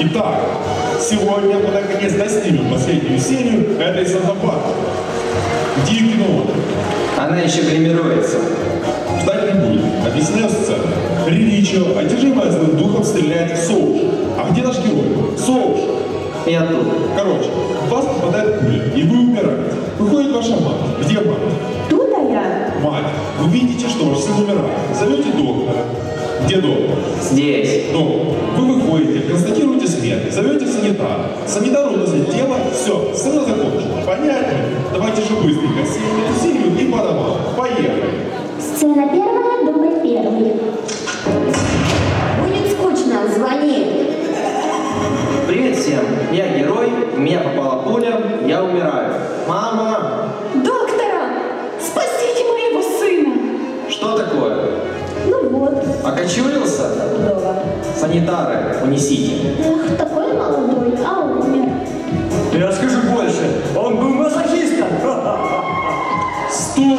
Итак, сегодня мы наконец достигнем последнюю серию этой. Где кино? Она еще гримируется. Ждать не будет. Объясняю сцену. Риличо, одержимая злым духом, стреляет в Соуш. А где наш герой? Соуш. Я тут. Короче, в вас попадает пуля, и вы умираете. Выходит ваша мать. Где мать? Тут а я. Мать, вы видите, что ваш сын умирает. Зовете доктора. Где доктор? Здесь. Доктор. Вы выходите, констатируете смерть, зовете санитара. Санитар уносит тело, все, сцена закончена. Понятно? Давайте же быстренько серию и домам. Поехали. Сцена первая, дубль первый. Вот, Окочурился? здорово. Санитары, унесите. Эх, такой молодой, а умер. Я скажу больше, он был мазохистом. Стоп!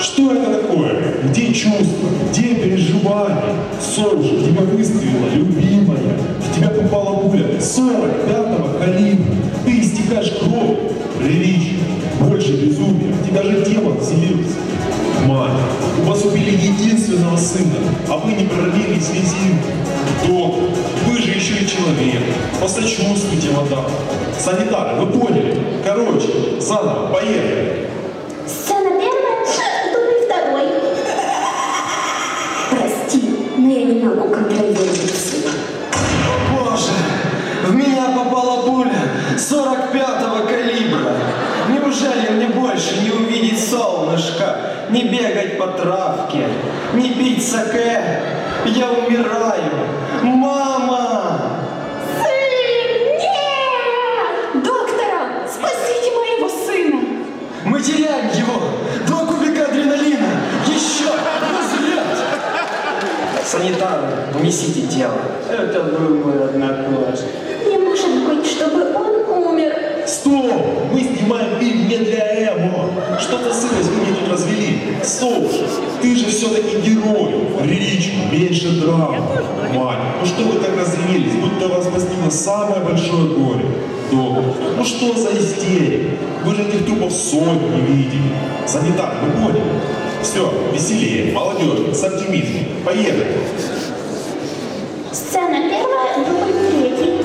Что это такое? Где чувства? Где переживания? Солнце, тебя выстрелила, любимая. В тебя попала пуля 45-го калибра. Ты истекаешь кровью. Приличие. Больше безумия. В тебя же демон вселился. Убили единственного сына, а вы не прорвали слезинку. Доктор, вы же еще и человек. Посочувствуйте, мадам. Санитары, вы поняли? Короче, заново, поехали. Сцена первая, дубль второй. Прости, но я не могу контролировать сына. Боже, в меня попала пуля 45-го калибра. Неужели мне больше не увидеть солнышко, не бегать по травке, не пить саке? Я умираю. Мама! Сын, нет! Доктора, спасите моего сына! Мы теряем его! Два кубика адреналина! Еще! Разряд! Санитары, унесите тело. Это был мой одноклассник. Не может быть, чтобы он умер. Стоп! Мы снимаем фильм не для Эмо. Что-то тут развели. Слушай, ты же все-таки герой. Речь, меньше драмы. Мать, ну что вы так разревелись, будто вас постигло самое большое горе. Доктор, ну что за истерика? Вы же этих трупов сотни видели. Санитар, вы поняли? Все, веселее, молодежь, с оптимизмом. Поехали. Сцена первая, дубль третий.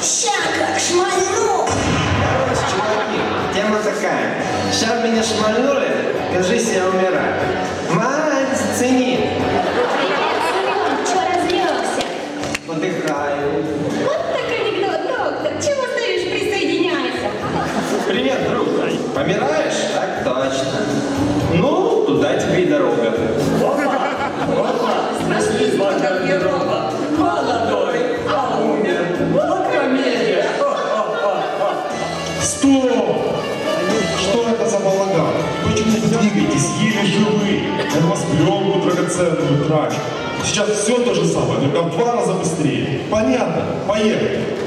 Ща как шмальну! Сейчас меня шмальнули, кажись, я умираю. Мать, зацени. Балаган? Почему вы двигаетесь еле живые? Я вас драгоценную трачу. Сейчас все то же самое, только в два раза быстрее. Понятно? Поехали.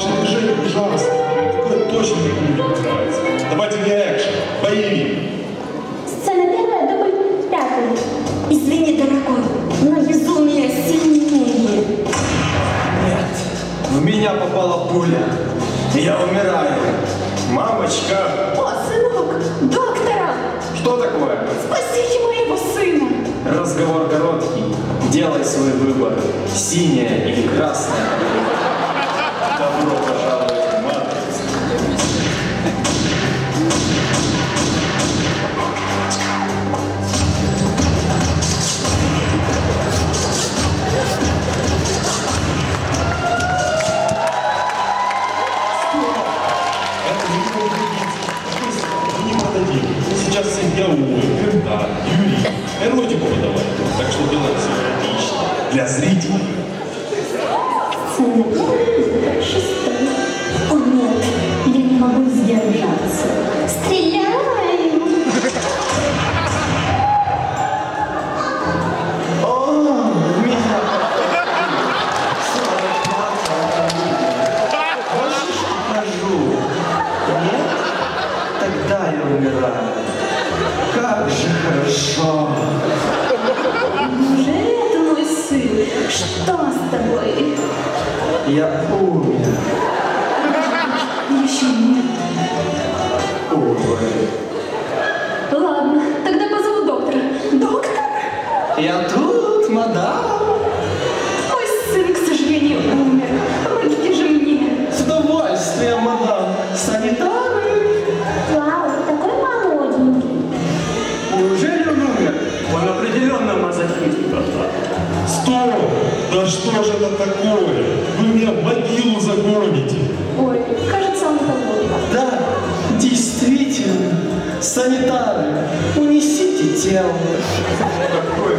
Ваше движение ужасно. Такое точно никому не нравится. Давайте мне экшен. Боевик. Сцена первая, дубль пятый. Извини, дорогой, но безумие сильнее. Нет, в меня попала пуля. Я умираю. Мамочка! О, сынок, доктора, Что такое? спасите моего сына. Разговор короткий. Делай свой выбор. Синяя или красная. для зрителей. О нет, я не могу сдержаться. Стреляем! О, Хочешь, покажу? Нет? Тогда я умираю. Как же хорошо! Что с тобой? Я умер. Еще нет. Ой. Ладно, тогда позову доктора. Доктор? Я тут, мадам. Мой сын, к сожалению, умер. Помогите же мне. С удовольствием, мадам. Санитары. Что же это такое? Вы меня в могилу загоните. Ой, кажется, он того. Да, действительно. Санитары, унесите тело. Какой